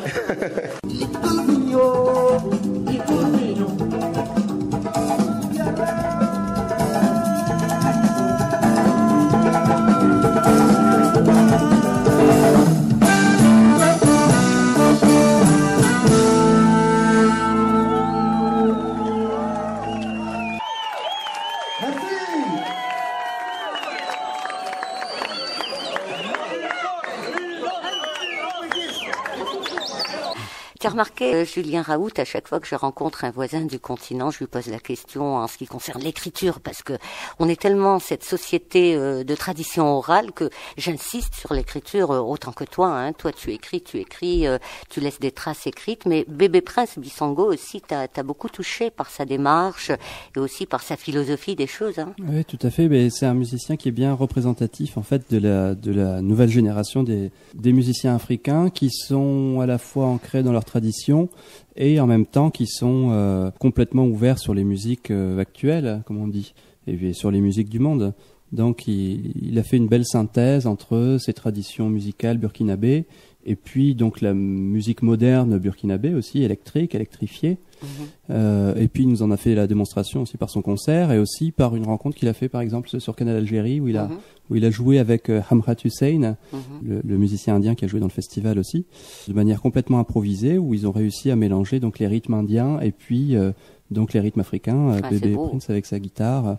Tu as remarqué, euh, Julien Raoult, à chaque fois que je rencontre un voisin du continent, je lui pose la question en ce qui concerne l'écriture, parce que on est tellement cette société euh, de tradition orale que j'insiste sur l'écriture euh, autant que toi. Hein. Toi, tu écris, tu écris, tu laisses des traces écrites, mais Bébé Prince Bissango aussi, t'as as beaucoup touché par sa démarche et aussi par sa philosophie des choses. Hein. Oui, tout à fait. C'est un musicien qui est bien représentatif en fait de la de la nouvelle génération des des musiciens africains qui sont à la fois ancrés dans leur tradition et en même temps qui sont euh, complètement ouverts sur les musiques euh, actuelles, comme on dit, et sur les musiques du monde. Donc il, a fait une belle synthèse entre ces traditions musicales burkinabées et puis donc la musique moderne burkinabé aussi, électrique, électrifiée. Mhm. Euh, et puis il nous en a fait la démonstration aussi par son concert et aussi par une rencontre qu'il a fait par exemple sur Canal Algérie où il a mhm. Où il a joué avec euh, Hamrat Hussein, mhm. le, musicien indien qui a joué dans le festival aussi, de manière complètement improvisée où ils ont réussi à mélanger donc les rythmes indiens et puis euh, donc les rythmes africains, ah, Bébé Prince avec sa guitare.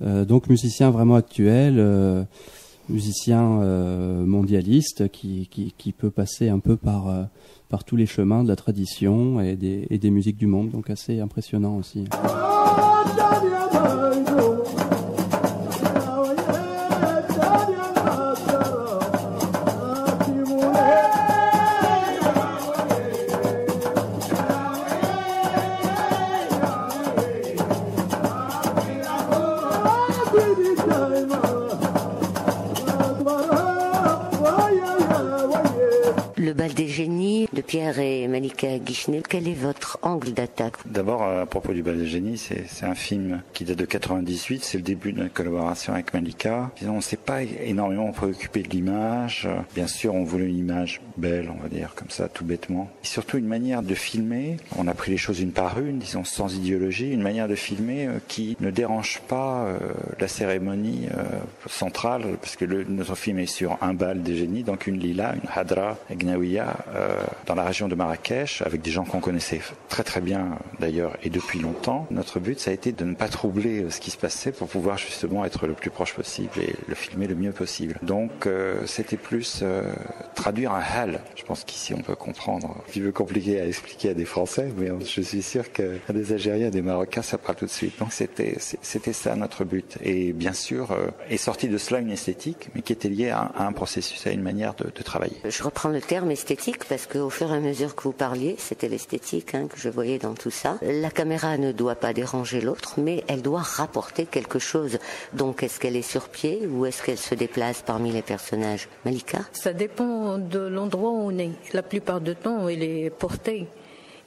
donc musicien vraiment actuel musicien euh, mondialiste qui, qui, qui, peut passer un peu par, euh, par tous les chemins de la tradition et des, et des musiques du monde, donc assez impressionnant aussi. Le des génies de Pierre et Malika Guichenet, quel est votre angle d'attaque D'abord, à propos du bal de génie, c'est un film qui date de 98, c'est le début de notre collaboration avec Malika. On ne s'est pas énormément préoccupé de l'image. Bien sûr, on voulait une image belle, on va dire, comme ça, tout bêtement. Et surtout une manière de filmer, on a pris les choses une par une, disons sans idéologie, une manière de filmer euh, qui ne dérange pas euh, la cérémonie euh, centrale, parce que le, notre film est sur un bal des génies, donc une lila, une hadra gnawiya, dans la région de Marrakech, avec des gens qu'on connaissait très très bien d'ailleurs et depuis longtemps. Notre but, ça a été de ne pas troubler ce qui se passait pour pouvoir justement être le plus proche possible et le filmer le mieux possible. Donc c'était plus traduire un hal. Je pense qu'ici on peut comprendre. Un petit peu compliqué à expliquer à des Français, mais je suis sûr qu'à des Algériens, des Marocains, ça parle tout de suite. Donc c'était c'était ça notre but. Et bien sûr, euh, est sorti de cela une esthétique, mais qui était liée à, un processus, à une manière de, travailler. Je reprends le terme esthétique parce qu'au fur et à mesure que vous parliez, c'était l'esthétique hein, que je voyais dans tout ça. La caméra ne doit pas déranger l'autre, mais elle doit rapporter quelque chose. Donc est-ce qu'elle est sur pied ou est-ce qu'elle se déplace parmi les personnages? Malika? Ça dépend de l'endroit où on est. La plupart du temps, elle est portée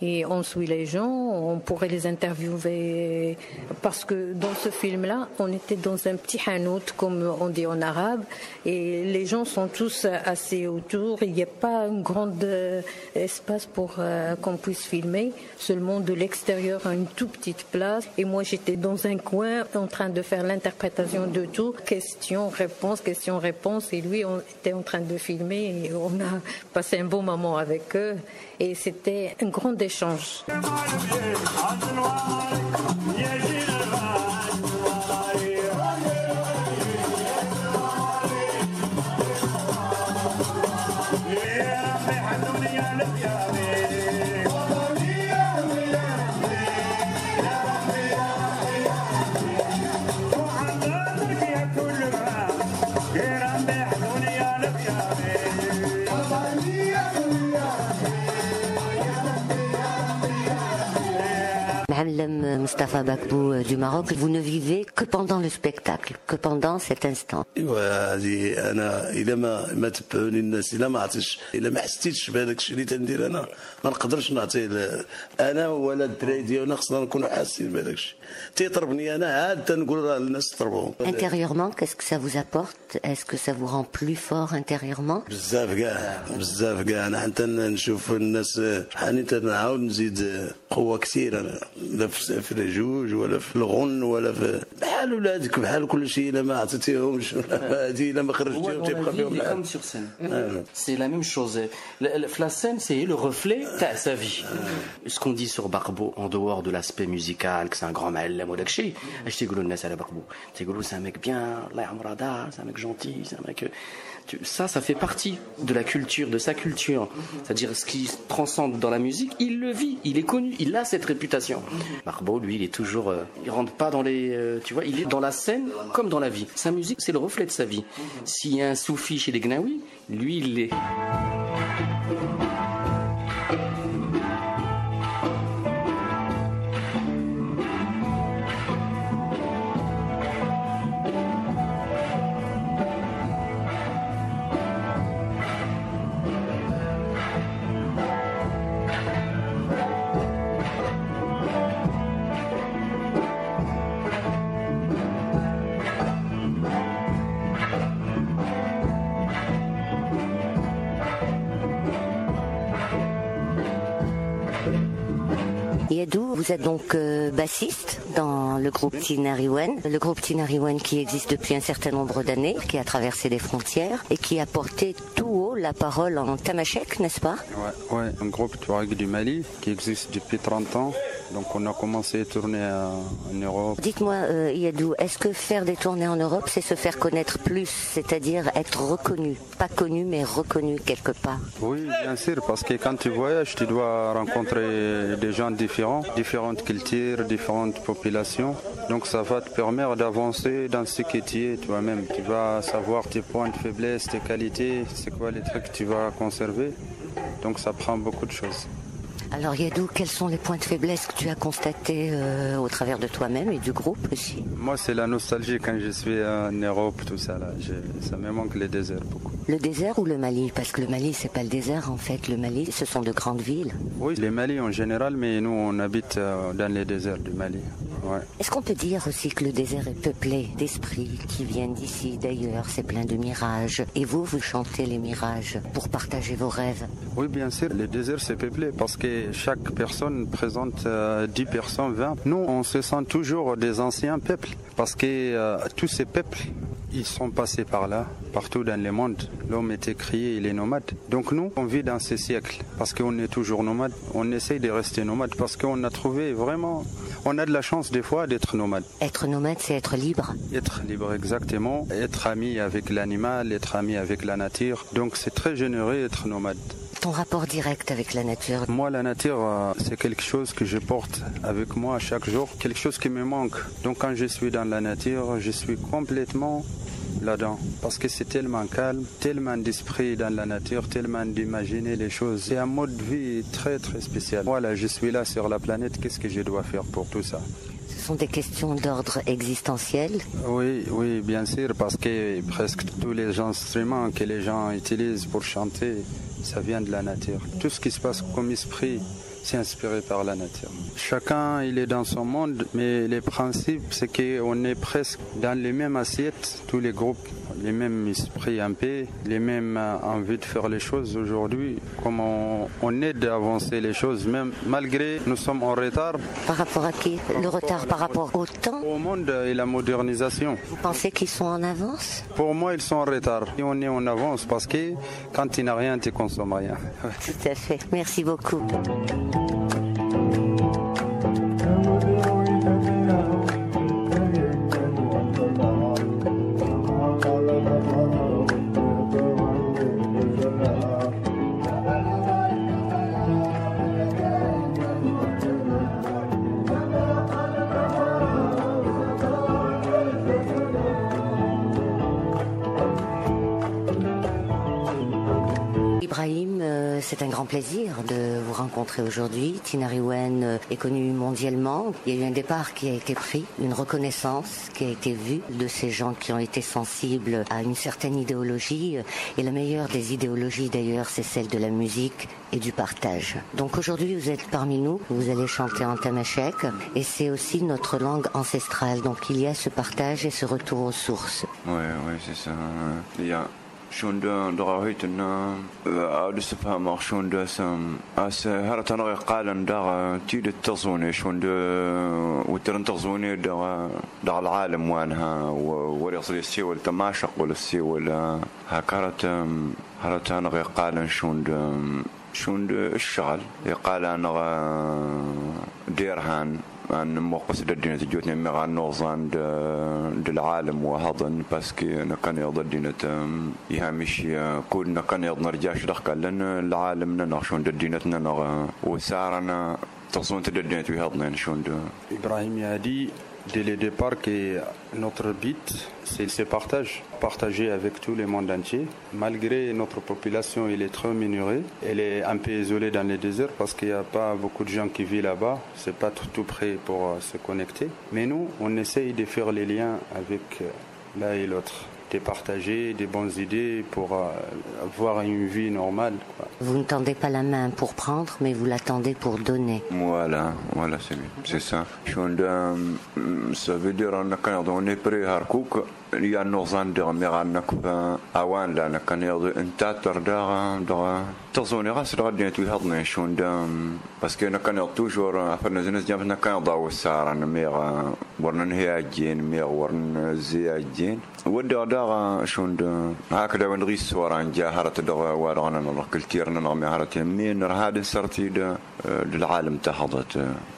et on suit les gens, on pourrait les interviewer parce que dans ce film-là, on était dans un petit hanout comme on dit en arabe et les gens sont tous assis autour, il n'y a pas un grand euh, espace pour euh, qu'on puisse filmer, seulement de l'extérieur une toute petite place. Et moi j'étais dans un coin en train de faire l'interprétation de tout, question, réponse, question, réponse. Et lui on était en train de filmer et on a passé un bon moment avec eux. Et c'était un grand échange. Mustafa Bakbou du Maroc, vous ne vivez que pendant le spectacle, que pendant cet instant. هذه انا اذا ما ما تبعوني الناس اذا ما عرفتش اذا ما حسيتش بهذاك الشيء اللي تندير انا ما نقدرش نعطي انا ولا الدراري ديالنا خصنا نكونوا حاسين بهذاك الشيء تيطربني انا عاد تنقول راه الناس تطربهم Intérieurement, qu'est-ce que ça vous apporte Est-ce que ça vous rend plus fort intérieurement بزاف كاع بزاف كاع انا حتى نشوف الناس حاني تنعاود نزيد قوه كثير انا لا في الجوج ولا في الغن ولا في بحال ولادك بحال كل شيء الا ما عطيتيهمش هذه الا ما خرجتيهم تيبقى فيهم comme sur scène. C'est la même chose. La, la scène, c'est le reflet de sa vie. Ce qu'on dit sur Barbeau, en dehors de l'aspect musical, que c'est un grand معلم ولا شيء اش تيقولوا الناس على بربو تيقولوا c'est un mec bien الله يعمر دار c'est un mec ça, ça fait partie de la culture, de sa culture. C'est-à-dire ce qui transcende dans la musique, il le vit, il est connu, il a cette réputation. Barbeau, lui, il est toujours, euh, il rentre pas dans les, euh, tu vois, il est dans la scène comme dans la vie. Sa musique, c'est le reflet de sa vie. S'il y a un soufi chez les Gnawi, lui, il l'est. Vous êtes donc euh, bassiste dans le groupe Tinariwen, le groupe Tinariwen qui existe depuis un certain nombre d'années, qui a traversé les frontières et qui a porté tout haut la parole en tamashek, n'est-ce pas? Ouais, ouais, un groupe Touareg du Mali qui existe depuis 30 ans. Donc on a commencé à tourner en Europe. Dites-moi, euh, Yadou, est-ce que faire des tournées en Europe, c'est se faire connaître plus, c'est-à-dire être reconnu? Pas connu, mais reconnu quelque part Oui, bien sûr, parce que quand tu voyages, tu dois rencontrer des gens différents, différentes cultures, différentes populations. Donc ça va te permettre d'avancer dans ce que tu es toi-même. Tu vas savoir tes points de faiblesse, tes qualités, c'est quoi les trucs que tu vas conserver. Donc ça prend beaucoup de choses. Alors Yadou, quels sont les points de faiblesse que tu as constatés euh, au travers de toi-même et du groupe aussi Moi, c'est la nostalgie quand je suis en Europe, tout ça. Là. Ça me manque les déserts beaucoup. Le désert ou le Mali? Parce que le Mali, c'est pas le désert en fait. Le Mali, ce sont de grandes villes. Oui, les Mali en général, mais nous, on habite euh, dans les déserts du Mali. Ouais. Est-ce qu'on peut dire aussi que le désert est peuplé d'esprits qui viennent d'ici, d'ailleurs? C'est plein de mirages. Et vous, vous chantez les mirages pour partager vos rêves? Oui, bien sûr, le désert c'est peuplé parce que chaque personne présente euh, 10 personnes, 20. Nous, on se sent toujours des anciens peuples parce que euh, tous ces peuples, ils sont passés par là, partout dans le monde. L'homme était crié, il est nomade. Donc nous, on vit dans ces siècles parce qu'on est toujours nomade. On essaye de rester nomade parce qu'on a trouvé vraiment, on a de la chance des fois d'être nomade. Être nomade, c'est être libre. Être libre exactement, être ami avec l'animal, être ami avec la nature. Donc c'est très généreux être nomade. Ton rapport direct avec la nature. Moi, la nature, euh, c'est quelque chose que je porte avec moi chaque jour, quelque chose qui me manque. Donc quand je suis dans la nature, je suis complètement là-dedans. Parce que c'est tellement calme, tellement d'esprit dans la nature, tellement d'imaginer les choses. C'est un mode de vie très très spécial. Voilà, je suis là sur la planète, qu'est-ce que je dois faire pour tout ça? Sont des questions d'ordre existentiel. Oui, oui, bien sûr, parce que presque tous les instruments que les gens utilisent pour chanter, ça vient de la nature. Tout ce qui se passe comme esprit, c'est inspiré par la nature. Chacun, il est dans son monde, mais les principes, c'est qu'on est presque dans les mêmes assiettes, tous les groupes, les mêmes esprits un peu, les mêmes euh, envies de faire les choses aujourd'hui, comme on, on aide à avancer les choses, même malgré nous sommes en retard. Par rapport à qui Le retard par rapport au temps Au monde et la modernisation. Vous pensez qu'ils sont en avance Pour moi, ils sont en retard. Et on est en avance parce que quand tu n'as rien, tu consommes rien. Tout à fait. Merci beaucoup. C'est un grand plaisir de vous rencontrer aujourd'hui. Tinari Wen euh, est connu mondialement. Il y a eu un départ qui a été pris, une reconnaissance qui a été vue de ces gens qui ont été sensibles à une certaine idéologie. Et la meilleure des idéologies d'ailleurs, c'est celle de la musique et du partage. Donc aujourd'hui, vous êtes parmi nous, vous allez chanter en tamashek et c'est aussi notre langue ancestrale. Donc il y a ce partage et ce retour aux sources. Ouais, ouais, c'est ça. Il y a شون دون دغاهيت إن الاستفهام شون دسم أس هر أنا قال دغا تيد التصوني شون دو وترن تصوني دغا دغا العالم وانها وريص لي السي ولا تماشق ولا السي ولا هكرت هر أنا قال شون شون الشغل يقال أنا ديرهان. أن موقس ددينا تجوتنا مع النوزان العالم وهضن باسكي نقن يضدينا يهامش كل نقن يض نرجعش دخل لأن العالم ننخشون ددينتنا وسارنا تصون تددينا في هضنا شون إبراهيم يادي dès le départ que notre but, c'est ce partage, partager avec tout le monde entier. Malgré notre population, il est très minorée. Elle est un peu isolée dans les déserts parce qu'il n'y a pas beaucoup de gens qui vivent là-bas. C'est pas tout, tout près pour euh, se connecter. Mais nous, on essaye de faire les liens avec euh, l'un et l'autre, de partager des bonnes idées pour euh, avoir une vie normale. Vous ne tendez pas la main pour prendre, mais vous la tendez pour donner. Voilà, voilà, c'est ça. Hum, ça veut dire, on est prêt à يا نوزان دغ مي نكبا أوان لا كان يضي انت ترداغ دغ تظن غاس دغ دين تو هضني شون دام. باسكو أنا كان توجور عفرنا زنس جام أنا كان ضاو السار أنا مي ورن هي اجين ميغ ورن زي اجين ودغ دغ شون هكذا وين غيس وران جاهرة دغ وارغ أنا نروح كلتير أنا مي مين يمين رهاد سرتي للعالم تحضت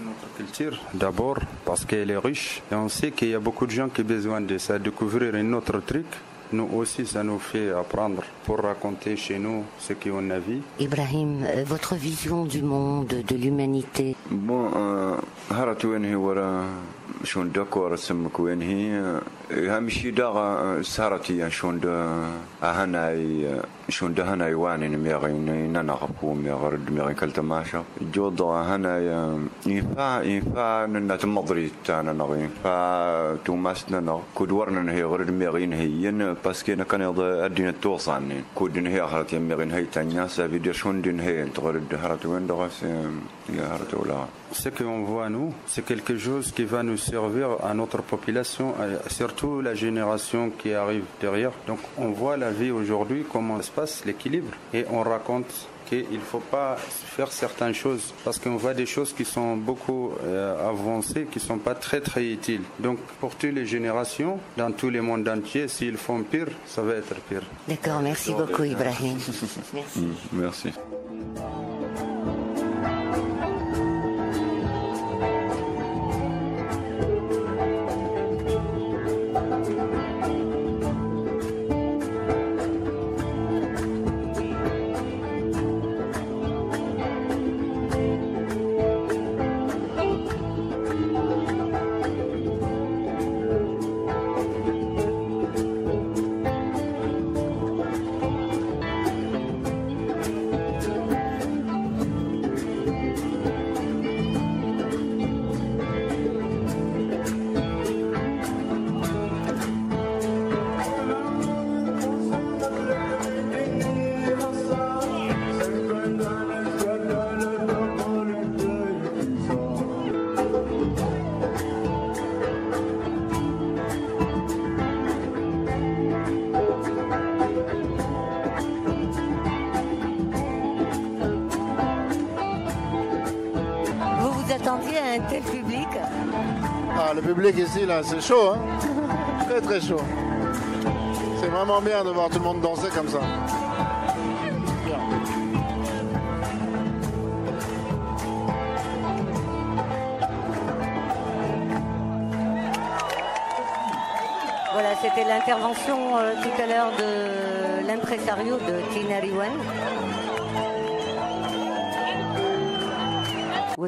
notre culture d'abord parce qu'elle est riche et on sait qu'il y a beaucoup de gens qui un autre truc. Nous aussi, ça nous fait apprendre pour raconter chez nous ce qu'on a vu. Ibrahim, euh, votre vision du monde, de l'humanité Bon, هرت وين هي ورا شون دكور سمك وين هي هم شي داغا سهرتي شون دا هناي شون دا هناي واني نميغين ننغبو ميغرد ميغين كالتماشا جوضا هناي ينفع ينفع ننات مضري تانا نغي ينفع توماس ننا كود ورنا هي غرد ميغين هي باسكي كان يضا ادينا توصاني كود هي هرت ميغين هي تانيا سافي دير شون دين هي انت غرد هرت وين دغس يا هرت ولا Ce qu'on voit, nous, c'est quelque chose qui va nous servir à notre population, surtout la génération qui arrive derrière. Donc, on voit la vie aujourd'hui, comment se passe, l'équilibre, et on raconte qu'il ne faut pas faire certaines choses parce qu'on voit des choses qui sont beaucoup euh, avancées, qui ne sont pas très très utiles. Donc pour toutes les générations, dans tous les mondes entiers, s'ils font pire, ça va être pire. D'accord, merci beaucoup Ibrahim. merci. merci. C'est chaud, hein Très très chaud. C'est vraiment bien de voir tout le monde danser comme ça. Voilà, c'était l'intervention euh, tout à l'heure de l'impresario de Tina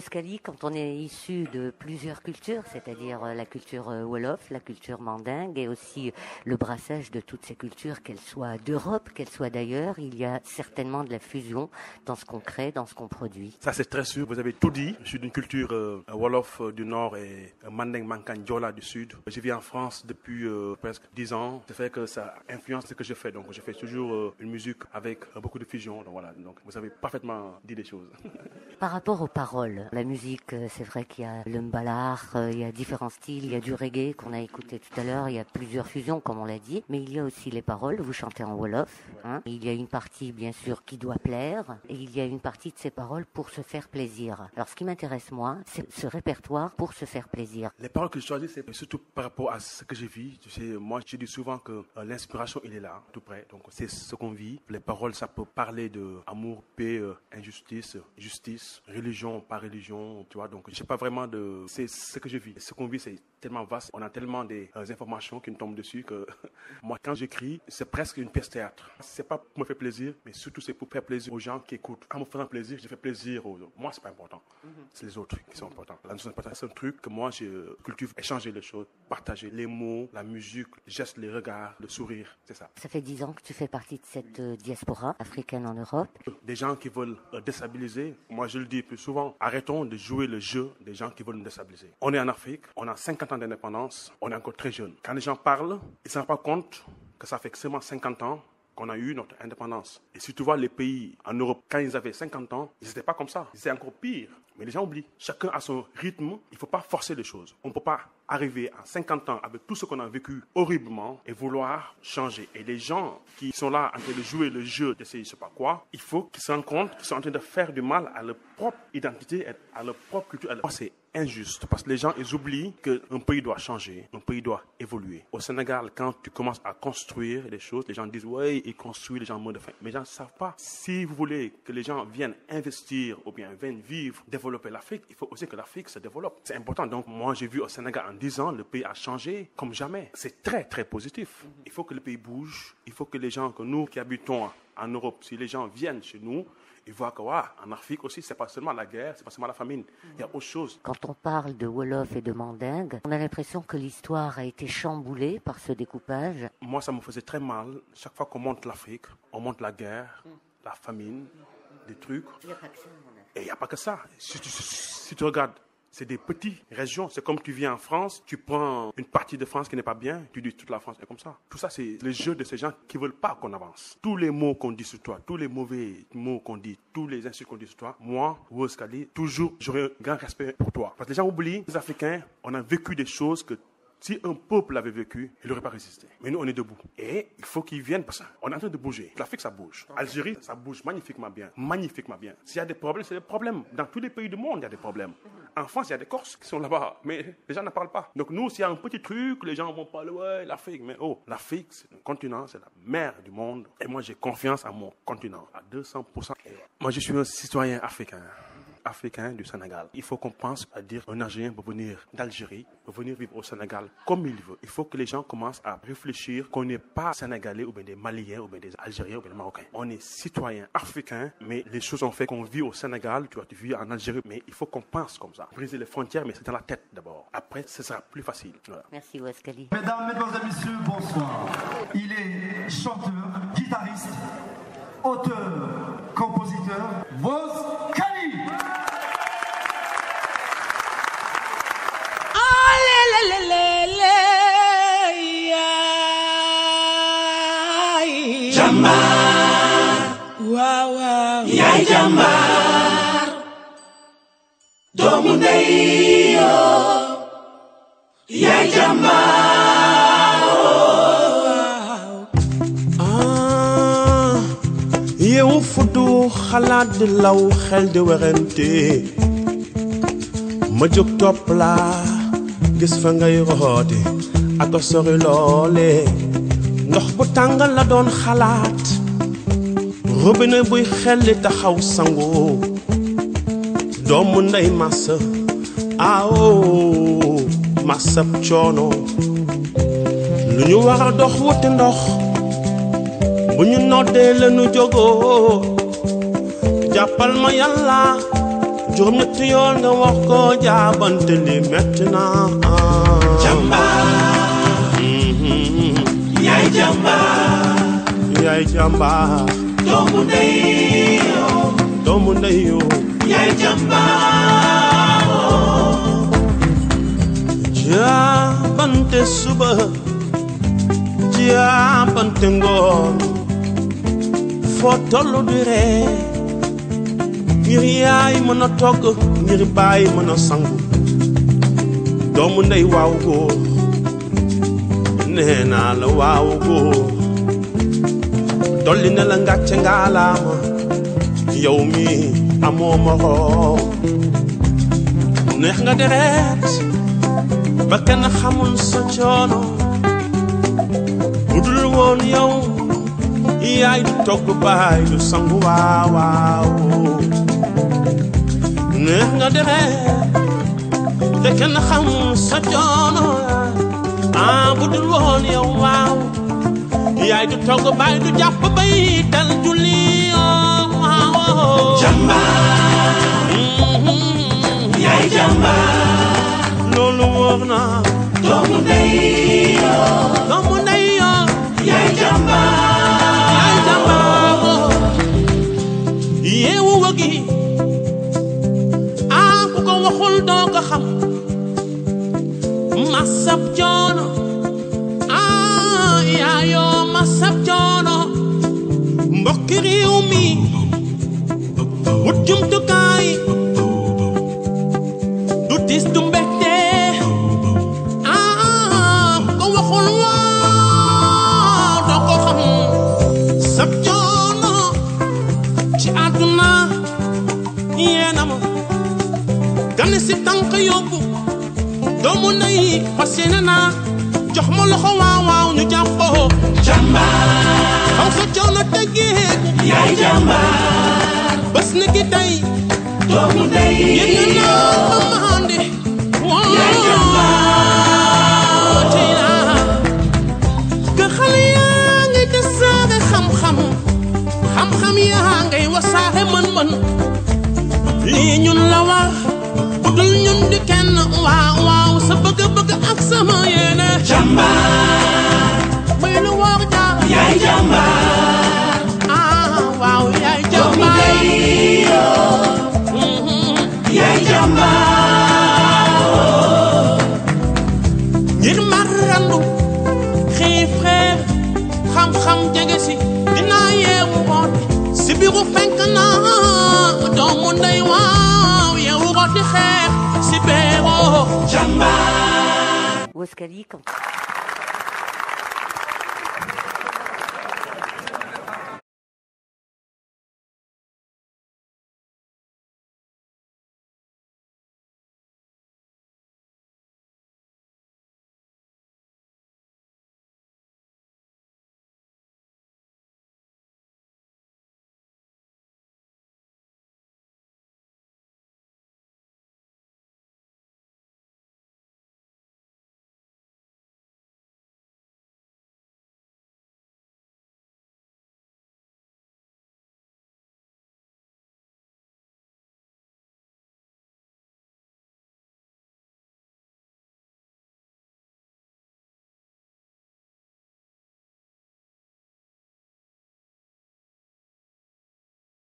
Ouaskali, quand on est issu de plusieurs cultures, c'est-à-dire euh, la culture euh, Wolof, la culture mandingue et aussi le brassage de toutes ces cultures, qu'elles soient d'Europe, qu'elles soient d'ailleurs, il y a certainement de la fusion dans ce qu'on crée, dans ce qu'on produit. Ça c'est très sûr, vous avez tout dit. Je suis d'une culture euh, Wolof du nord et Mandingue Mankan du sud. Je vis en France depuis presque dix ans. Ça fait que ça influence ce que je fais. Donc je fais toujours une musique avec beaucoup de fusion. Donc voilà, donc vous avez parfaitement dit des choses. Par rapport aux paroles, la musique, euh, c'est vrai qu'il y a le mbalar, euh, il y a différents styles, il y a du reggae qu'on a écouté tout à l'heure, il y a plusieurs fusions comme on l'a dit, mais il y a aussi les paroles, vous chantez en Wolof, hein. il y a une partie bien sûr qui doit plaire, et il y a une partie de ces paroles pour se faire plaisir. Alors ce qui m'intéresse moi, c'est ce répertoire pour se faire plaisir. Les paroles que je choisis, c'est surtout par rapport à ce que j'ai vu. Tu sais, moi je dis souvent que euh, l'inspiration, il est là, tout près, donc c'est ce qu'on vit. Les paroles, ça peut parler de amour, paix, injustice, justice, religion, par religion, tu vois. Donc, j'ai pas vraiment de. C'est ce que je vis. Ce qu'on vit, c'est tellement vaste. On a tellement des euh, informations qui nous tombent dessus que moi, quand j'écris, c'est presque une pièce théâtre. C'est pas pour me faire plaisir, mais surtout c'est pour faire plaisir aux gens qui écoutent. En me faisant plaisir, je fais plaisir aux autres. Moi, c'est pas important. Mhm. C'est les autres qui sont importants. La notion c'est un truc que moi, je cultive, échanger les choses, partager les mots, la musique, les gestes, les regards, le sourire. C'est ça. Ça fait dix ans que tu fais partie de cette euh, diaspora africaine en Europe. Des gens qui veulent euh, déstabiliser, moi je le dis plus souvent, arrêtons de jouer le jeu des gens qui veulent nous déstabiliser. On est en Afrique, on a 50 ans d'indépendance, on est encore très jeune. Quand les gens parlent, ils ne se rendent pas compte que ça fait seulement 50 ans qu'on a eu notre indépendance. Et si tu vois les pays en Europe, quand ils avaient 50 ans, ils n'étaient pas comme ça. Ils étaient encore pire. Mais les gens oublient. Chacun a son rythme. Il ne faut pas forcer les choses. On ne peut pas arriver à 50 ans avec tout ce qu'on a vécu horriblement et vouloir changer. Et les gens qui sont là en train de jouer le jeu d'essayer je sais pas quoi, il faut qu'ils se rendent compte qu'ils sont en train de faire du mal à leur propre identité, à leur propre culture. C'est injuste parce que les gens ils oublient qu'un pays doit changer, un pays doit évoluer. Au Sénégal, quand tu commences à construire des choses, les gens disent ouais, ils construisent, les gens meurent de faim. Mais les gens ne savent pas. Si vous voulez que les gens viennent investir ou bien viennent vivre, développer développer l'Afrique, il faut aussi que l'Afrique se développe. C'est important. Donc, moi, j'ai vu au Sénégal en 10 ans, le pays a changé comme jamais. C'est très, très positif. Il faut que le pays bouge. Il faut que les gens, que nous qui habitons en Europe, si les gens viennent chez nous, ils voient que, ouais, en Afrique aussi, c'est pas seulement la guerre, c'est pas seulement la famine. Il y a autre chose. Quand on parle de Wolof et de Mandingue, on a l'impression que l'histoire a été chamboulée par ce découpage. Moi, ça me faisait très mal. Chaque fois qu'on monte l'Afrique, on monte la guerre, la famine, des trucs. Et il n'y a pas que ça. Si tu, regardes, c'est des petites régions. C'est comme tu viens en France, tu prends une partie de France qui n'est pas bien, tu dis toute la France est comme ça. Tout ça, c'est le jeu de ces gens qui veulent pas qu'on avance. Tous les mots qu'on dit sur toi, tous les mauvais mots qu'on dit, tous les insultes qu'on dit sur toi, moi, Kali, toujours, j'aurai un grand respect pour toi. Parce que les gens oublient, les Africains, on a vécu des choses que si un peuple avait vécu, il n'aurait pas résisté. Mais nous, on est debout. Et il faut qu'ils viennent parce qu'on est en train de bouger. L'Afrique, ça bouge. Algérie, ça bouge magnifiquement bien. Magnifiquement bien. S'il y a des problèmes, c'est des problèmes. Dans tous les pays du monde, il y a des problèmes. En France, il y a des Corses qui sont là-bas. Mais les gens ne parlent pas. Donc nous, s'il y a un petit truc, les gens vont parler, ouais, l'Afrique. Mais oh, l'Afrique, c'est un continent, c'est la mère du monde. Et moi, j'ai confiance en mon continent à 200%. Et moi, je suis un citoyen africain africain du Sénégal. Il faut qu'on pense à dire un Algérien peut venir d'Algérie, peut venir vivre au Sénégal comme il veut. Il faut que les gens commencent à réfléchir qu'on n'est pas Sénégalais ou bien des Maliens ou bien des Algériens ou bien des Marocains. On est citoyen africain, mais les choses ont fait qu'on vit au Sénégal, tu vois, tu vis en Algérie, mais il faut qu'on pense comme ça. Briser les frontières, mais c'est dans la tête d'abord. Après, ce sera plus facile. Voilà. Merci Ouaskali. Mesdames, Mesdemoiselles, Messieurs, bonsoir. Il est chanteur, guitariste, auteur, compositeur, Voz Jambar waaw waaw yaay ndey yoo yaay jambar ah yow fudu xalaat di law xel di werante. Ma jóg topp laa gis fa ngay roote ak a sori loole. Ndox bu tàngal la doon xalaat. Robinet buy xelli taxaw sangoo doomu ndey massa awo massab coono. Lu ñu war a dox wuti ndox bu ñu noddee lanu jógoo. Jàppal ma yàlla juróom ñetti yoon nga wax ko jaabante li metti na jamba yai jamba tomundeyo yo, yai jamba jabante suba jabante ngon fotolu dire ngir yaay mën a togg ngir bàyyi mën sangu doomu ndey waaw góor nee naa la waaw góor dolli ne la ngàcce ngaalaama yow mi amoo moroom neex nga deret ba kenn xamul sa coono bu dul woon yow yaay du togg baay du sangu waaw nga deret xamul sa coono ah bu dul woon yow waaw yaay du togg baay du jàpp bay dal julli jambar yaay jambar loolu wóor na doomu ndey yoo doomu ndey yoo yaay jambar yaay jambar yeewu wagi ah ku ko waxul doo ko xam masabjono ah yaayo oh, masabjono mbokki réew mi. Wut jumtukaay doomu ndey fas yéene naa jox ma loxo waaw waaw ñu jàppoo jambar xaw sa coono teggee yaay jambar bés ni ki tey. Doomu ndey. Yëg naa mandi yaay jàmbaar. Tey naa que xale yaa ngi tasaare xam-xam. Xam-xam yaa ngay wasaare mën-mën. Lii ñun la war bëgg-bëgg ak sama yéene. Jàmbaar. Bay lu war jaar. Yaay jàmbaar. Ah waaw yaay jàmbaar. Yaay jàmbaar. Ngir mar randu. Xiif xeer xam-xam jege si. Dinaa yeewu root si biiru fenk naa. Doomu ndey waaw yeewu root di xeer جمع وسكاليكم